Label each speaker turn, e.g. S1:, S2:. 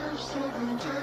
S1: Seven, seven, seven, seven, seven.